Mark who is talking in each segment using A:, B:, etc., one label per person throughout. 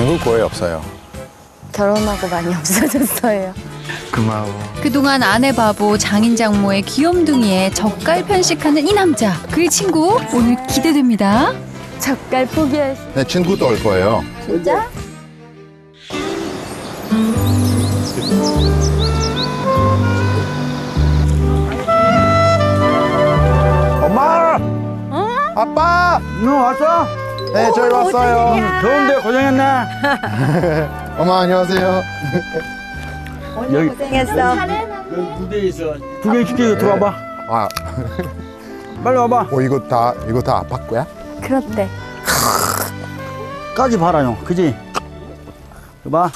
A: 친구 거의 없어요.
B: 결혼하고 많이 없어졌어요.
A: 고마워.
C: 그동안 아내 바보 장인 장모의 귀염둥이에 젓갈 편식하는 이 남자 그의 친구 오늘 기대됩니다.
B: 젓갈 포기할
A: 수내 친구도 올 거예요.
B: 진짜?
A: 엄마! 아빠!
D: 너 왔어?
A: 네, 저희 왔어요.
D: 더운데 고생했네.
A: 엄마, 안녕하세요.
D: 여기
B: 고생했어.
D: 무대에 있어. 구경시키고 들어와봐.
A: 와,
D: 빨리 와봐.
A: 어, 이거 다, 이거 다 아빠 거야?
B: 그렇대.
D: 까지 봐라요. 그지? 봐.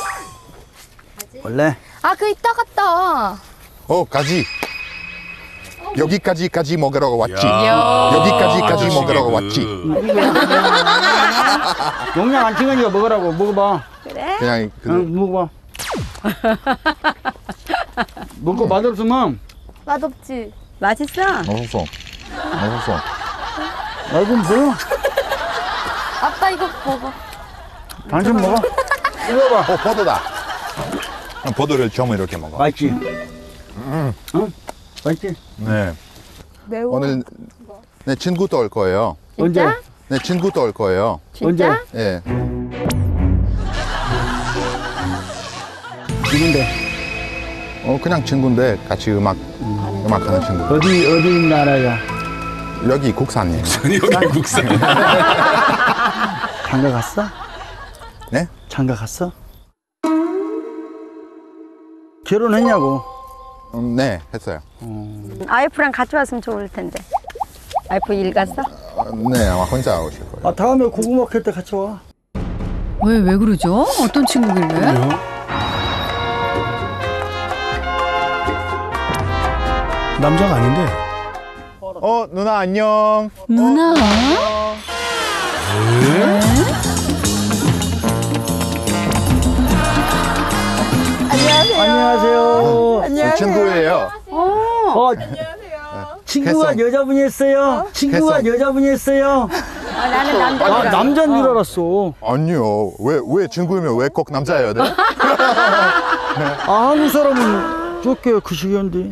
D: 원래
B: 아, 그 이따 갔다.
A: 어, 가지. 여기까지까지 먹으러 왔지.
C: 야.
A: 여기까지까지 먹으러 왔지.
D: 용량 안 챙기니까 먹으라고 먹어봐.
A: 그냥 그,
D: 응, 먹어봐. 먹고 맛없으면
B: 맛없지?
E: 맛있어?
A: 맛없어. 맛없어.
D: 나좀 먹어.
B: 아빠 이거 먹어.
D: 당신 먹어. 먹어봐.
A: 어, 포도다. 포도를 좀 이렇게 먹어.
D: 맛있지? 응? 맛있지?
A: 네.
B: 매워.
A: 오늘 내 친구도 올 거예요.
D: 언제?
B: 진짜?
A: 내 친구도 올 거예요.
D: 언제?
B: 진짜?
A: 예.
D: 누군데?
A: 어, 그냥 친구인데 같이 음악, 음악 하는 친구.
D: 어디 어디 나라야?
A: 여기 국산이에요.
D: 장가 갔어?
A: 네?
D: 장가 갔어? 결혼했냐고?
A: 음, 네, 했어요.
E: 아이프랑 같이 왔으면 좋을 텐데. 아이프 일 갔어?
A: 어, 네, 아마 혼자 오실 거예요.
D: 아 다음에 고구마 캘 때 같이 와.
C: 왜 왜 그러죠? 어떤 친구길래?
F: 남자가 아닌데
A: 어, 누나 안녕.
C: 누나?
D: 안녕하세요.
A: 제 친구예요.
D: 어, 친구가. 여자분이었어요. 친구가
A: 했어.
D: 여자분이었어요.
E: 아, 나는 남자.
D: 아, 남자인 줄 알았어.
A: 아니요. 왜, 왜 친구이면 왜 꼭 남자여야 돼?
D: 아, 한국 사람은 좋게 그 시기인데.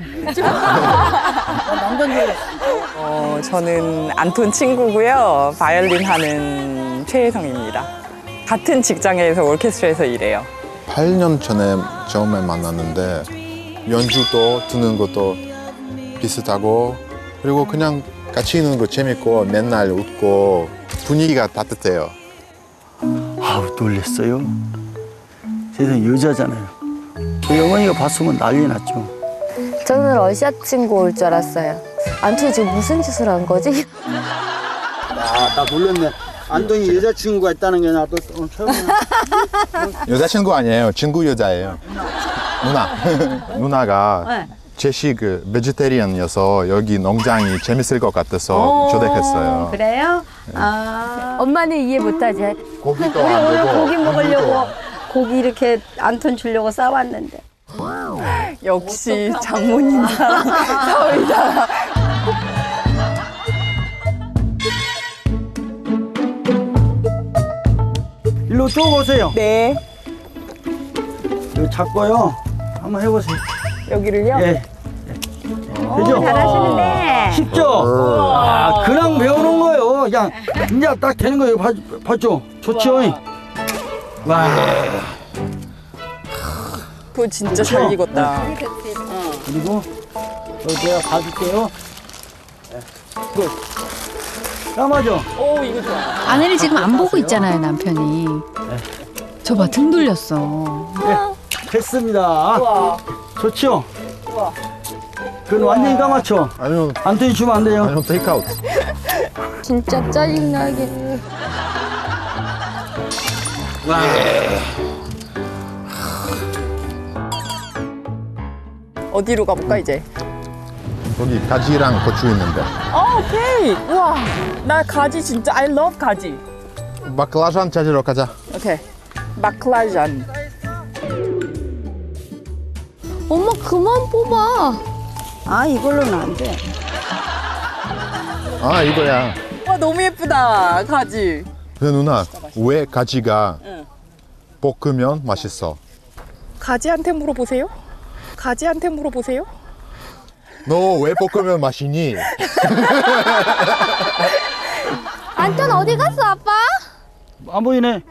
G: 어, 저는 안톤 친구고요. 바이올린 하는 최혜성입니다. 같은 직장에서 오케스트라에서 일해요.
A: 8년 전에 처음에 만났는데 연주도 듣는 것도 비슷하고 그리고 그냥 같이 있는 거 재밌고 맨날 웃고 분위기가 따뜻해요.
D: 아우, 놀랬어요. 세상 여자잖아요. 그 영원이가 봤으면 난리 났죠.
B: 저는 러시아 친구 올 줄 알았어요. 안토니 지금 무슨 짓을 한 거지?
D: 아, 나 놀랬네. 안동이 여자친구가 있다는 게 나도 처음이야.
A: 여자친구 아니에요. 친구 여자예요. 누나. 누나가 제시 그 베지테리언이어서 여기 농장이 재밌을 것 같아서 초대했어요.
E: 그래요? 아.
B: 엄마는 이해 못하지.
A: 고기도
E: 우리
A: 안
E: 오늘
A: 되고
E: 고기 먹으려고 고기 이렇게 안톤 주려고 싸왔는데.
G: 역시 장모님 사위다.
D: 일로 쭉 오세요.
G: 네,
D: 이거 잡고요. 한번 해보세요.
G: 여기를요.
D: 예. 되죠?
E: 잘하시는데.
D: 쉽죠? 아, 그냥 배우는 거예요. 그냥, 이제 딱 되는 거예요. 봐, 봤죠? 좋죠? 와,
G: 그거 진짜 잘 익었다.
D: 그리고, 또 내가 봐줄게요. 예. Good. 까맣죠?
G: 오, 이거 좋아.
C: 아내를 지금 안 보고 있잖아요 남편이. 저 봐 등 돌렸어.
D: 예. 됐습니다.
G: 와,
D: 좋죠?
G: 와.
D: 그건 완전히 까맣죠?
A: 아니요.
D: 안테이 주면 안 돼요.
A: 아니요. 테이크아웃.
B: 진짜 짜증나게.
G: 어디로 가볼까 이제?
A: 거기 가지랑 고추 있는데.
G: 어, 오케이. 우와, 나 가지 진짜 I love 가지.
A: 바클라잔 찾으러 가자.
G: 오케이. 마클라잔.
B: 엄마 그만 뽑아.
E: 아, 이걸로는 안 돼.
A: 아 이거야.
G: 와, 너무 예쁘다. 가지.
A: 근데 누나 왜 가지가
G: 응.
A: 볶으면 맛있어.
G: 가지한테 물어보세요. 가지한테 물어보세요.
A: 너 왜 볶으면 맛있니?
B: 안톤 어디 갔어 아빠?
D: 안 보이네.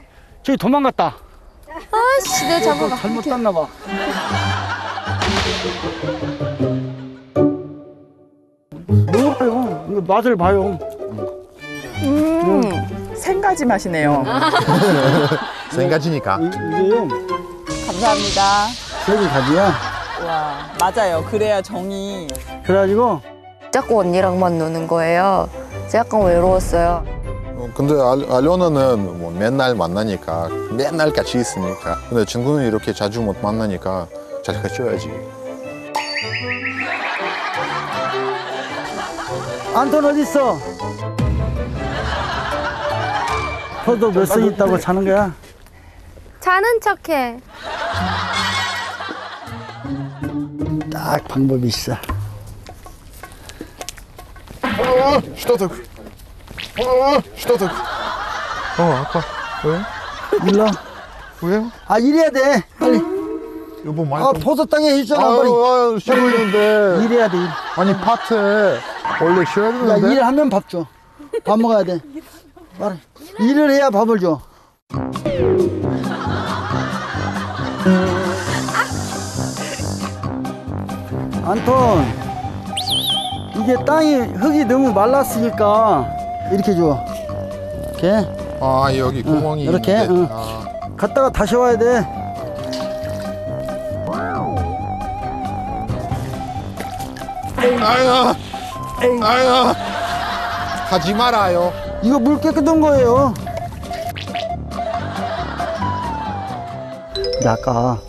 D: 저기 도망갔다.
B: 아씨 내 잡아가.
D: 잘못 땄나 봐. 먹어요. 이거 맛을 봐요.
G: 음, 생가지 맛이네요.
A: 생가지니까.
D: 이, 이게요.
G: 감사합니다.
D: 저기 가지야.
G: 와, 맞아요. 그래야 정이.
D: 그래가지고
B: 자꾸 언니랑만 노는 거예요. 제가 약간 외로웠어요.
A: 어, 근데 알- 알려나는 뭐 맨날 만나니까 맨날 같이 있으니까. 근데 친구는 이렇게 자주 못 만나니까 잘 해줘야지.
D: 안톤 어디 있어? 너도 몇 살 있다고 자는 거야?
B: 자는 척해.
D: 딱 방법이 있어.
A: 어, что так? 어, что так? 어, 아빠. 왜?
D: 일로.
A: 왜요?
D: 아 이래야 돼. 빨리.
A: 여보 많이
D: 아 포도 땅에 해주잖아. 빨리.
A: 아유, 아유, 쉬고 있는데.
D: 일해야 돼. 일.
A: 아니, 파트에 원래 쉬어야
D: 야
A: 되는데.
D: 일을 하면 밥 줘. 밥 먹어야 돼. 빨리. 일을 해야 밥을 줘. 안톤, 이게 땅이 흙이 너무 말랐으니까 이렇게 줘. 이렇게
A: 아, 여기 구멍이
D: 이렇게?
A: 있는데.
D: 응.
A: 아,
D: 갔다가 다시 와야 돼.
A: 아유, 아유. 하지 말아요.
D: 이거 물 깨끗한 거예요. 근데 아까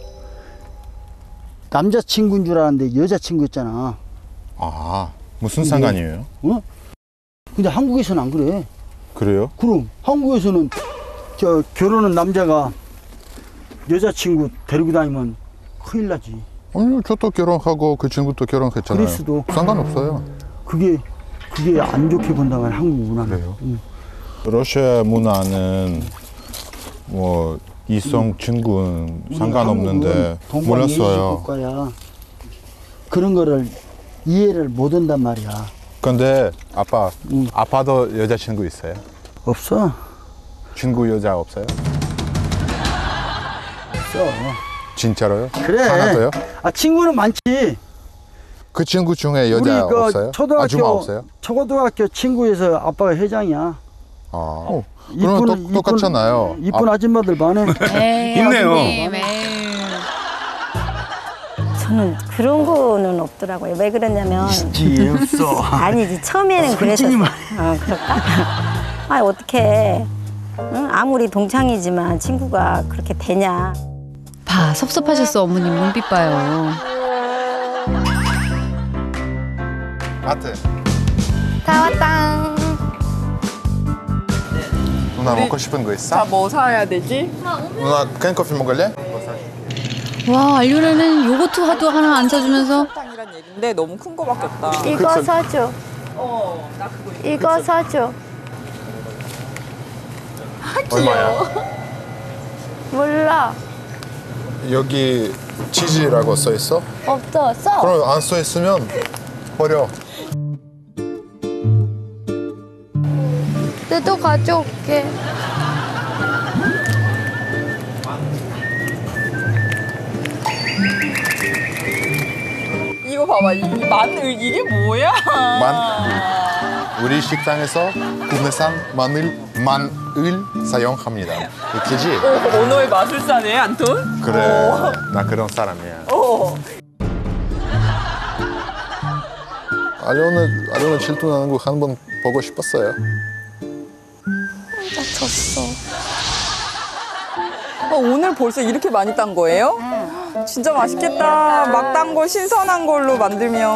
D: 남자친구인 줄 알았는데 여자친구였잖아.
A: 아, 무슨 상관이에요?
D: 어? 근데 한국에서는 안 그래.
A: 그래요?
D: 그럼 한국에서는 저 결혼한 남자가 여자친구 데리고 다니면 큰일 나지.
A: 아니, 저도 결혼하고 그 친구도 결혼했잖아요.
D: 그리스도.
A: 상관없어요.
D: 그게 그게 안 좋게 본다고 해 한국 문화는.
A: 그래요?
D: 응.
A: 러시아 문화는 뭐 이성 친구는 상관없는데 몰랐어요.
D: 국가야. 그런 거를 이해를 못 한단 말이야.
A: 근데 아빠,
D: 응.
A: 아빠도 여자 친구 있어요?
D: 없어.
A: 친구 여자 없어요?
D: 없어.
A: 진짜로요?
D: 그래.
A: 하나 더요?
D: 아 친구는 많지.
A: 그 친구 중에 여자
D: 우리 그
A: 없어요?
D: 초등학교
A: 아줌마 없어요?
D: 초등학교 친구에서 아빠가 회장이야.
A: 아, 그러면 똑- 똑같잖아요.
D: 이쁜 아, 줌마들 많네.
C: 에이,
F: 있네요.
C: 에이.
E: 저는 그런 거는 없더라고요. 왜 그러냐면
D: 지 없어.
E: 아니지 처음에는 그랬었어. 어, 그럴까? 아 어떻게 응? 아무리 동창이지만 친구가 그렇게 되냐?
C: 봐, 섭섭하셨어, 어머님 눈빛 봐요.
A: 마트.
B: 다 왔다.
A: 누나 먹고 싶은 거 있어?
G: 자, 뭐 사야 되지?
A: 누나 캔커피 먹을래?
C: 와, 알류라는 요거트도 하나 안 사주면서
G: 땅이란 얘긴데 너무 큰 거밖에 없다.
B: 이거 사줘.
G: 어, 나 그거
B: 이거 사줘.
A: 얼마야?
B: 몰라.
A: 여기 치즈라고 써 있어?
B: 없어. 써.
A: 그럼 안 써 있으면 버려.
B: 내 또 가져올게.
G: 이거 봐봐. 이 마늘 이게 뭐야?
A: 만 우리 식당에서 국내산 마늘 마 늘 사용합니다. 웃기지?
G: 어, 언어의 마술사네, 안톤?
A: 그래. 나 그런 사람이야.
G: 어.
A: 아련은 아련은 질투나는 거 한 번 보고 싶었어요.
B: 나 졌어.
G: 어, 오늘 벌써 이렇게 많이 딴 거예요? 진짜 맛있겠다. 막 딴 거 신선한 걸로 만들면.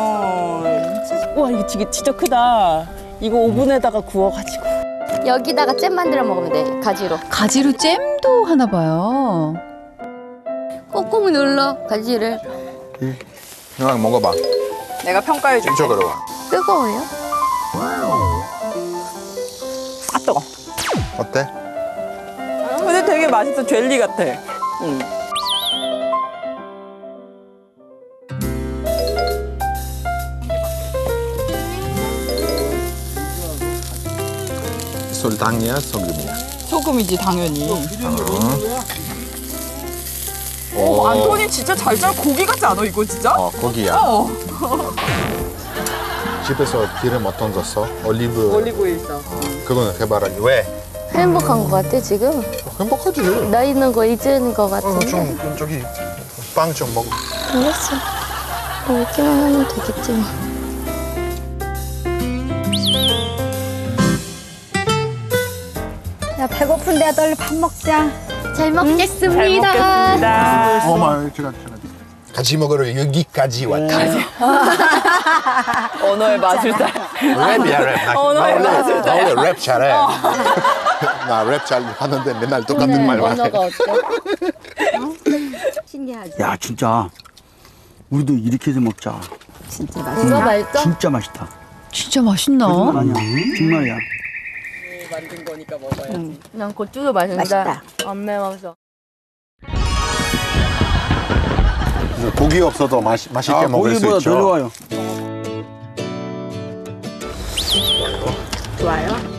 G: 와, 이게 진짜 크다. 이거 오븐에다가 구워가지고.
B: 여기다가 잼 만들어 먹으면 돼. 가지로.
C: 가지로 잼도 하나 봐요.
B: 꾹꾹 눌러 가지를.
A: 누나 먹어봐.
G: 내가 평가해 줄게.
A: 이쪽으로 와.
B: 뜨거워요?
G: 아, 뜨거.
A: 어때?
G: 근데 되게 맛있어. 젤리 같아. 응.
A: 설탕이야, 소금이야.
G: 소금이지 당연히.
A: 오,
G: 어, 안토니 진짜 잘 잘 고기 같지 않아 이거 진짜?
A: 어, 고기야.
G: 어.
A: 집에서 기름 어떤 거 써? 올리브.
G: 올리브오일 있어.
A: 그거는 해봐라. 왜?
B: 행복한 것 같아 지금.
A: 행복하지.
B: 나 있는 거 잊은 것
A: 어,
B: 같은데.
A: 좀 저기 빵 좀 먹어.
B: 알겠어. 먹기만 하면 되겠지 뭐.
E: 배고픈데 빨리 밥 먹자.
B: 잘 먹겠습니다.
G: 잘 먹겠습니다.
A: 어마, 제가 제가 같이 먹으러 여기까지 왔다.
G: 언어의 마술사.
A: 랩이야 랩. 나,
G: 어, 나나
A: 원래
G: 랩.
A: 나 원래 랩 잘해. 나 랩 잘 하는데 맨날 똑같은 말만 해.
B: 언어가 어때?
E: 신기하지.
D: 야 진짜 우리도 이렇게 해서 먹자.
E: 진짜 맛있다.
B: 맛있어?
D: 진짜 맛있다.
C: 진짜 맛있나?
D: 거짓말 아니야. 정말이야.
G: 만든 거니까 먹어야지.
B: 난 고추도 맛있는데
E: 맛있다.
B: 안 매워서.
A: 고기 없어도 맛 맛있게
D: 아,
A: 먹을 수
D: 고기보다
A: 있죠.
D: 더 좋아요.
E: 좋아요.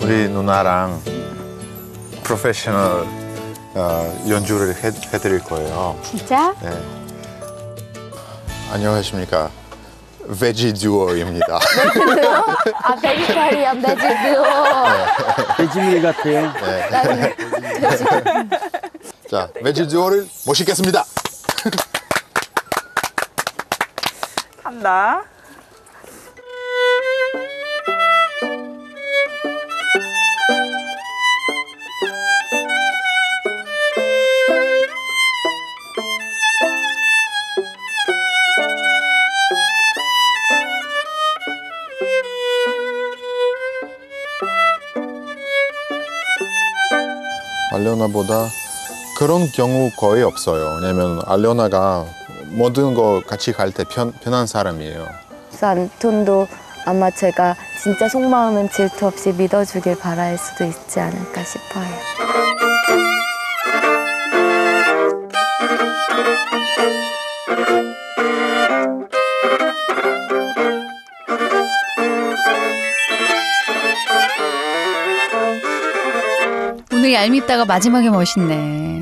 A: 우리 누나랑 프로페셔널 어, 연주를 해, 해드릴 거예요.
E: 진짜?
A: 네. 안녕하십니까. 베지 듀오입니다.
B: 아 베지타리안 베지도.
D: 돼지밀 같아요.
A: 네. 자, 베지 듀오를 모시겠습니다.
G: 한다.
A: 알레오나보다 그런 경우 거의 없어요. 왜냐면 알레오나가 모든 거 같이 갈 때 편한 사람이에요.
B: 그래서 안톤도 아마 제가 진짜 속마음은 질투 없이 믿어주길 바랄 수도 있지 않을까 싶어요.
C: 얄밉다가 마지막에 멋있네.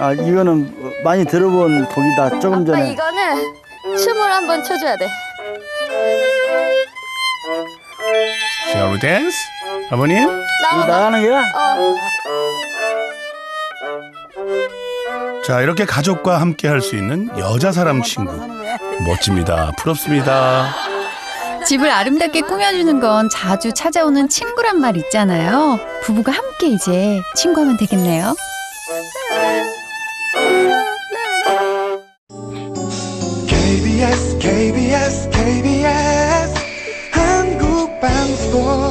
D: 아 이거는 많이 들어본 곡이다. 조금
B: 아빠
D: 전에
B: 이거는 춤을 한번 춰줘야 돼.
F: Shall we dance? 아버님?
D: 나가는 거야?
B: 어.
F: 자, 이렇게 가족과 함께 할 수 있는 여자 사람 친구. 멋집니다. 부럽습니다.
C: 집을 아름답게 꾸며주는 건 자주 찾아오는 친구란 말 있잖아요. 부부가 함께 이제 친구하면 되겠네요.
H: KBS, KBS, KBS 한국방송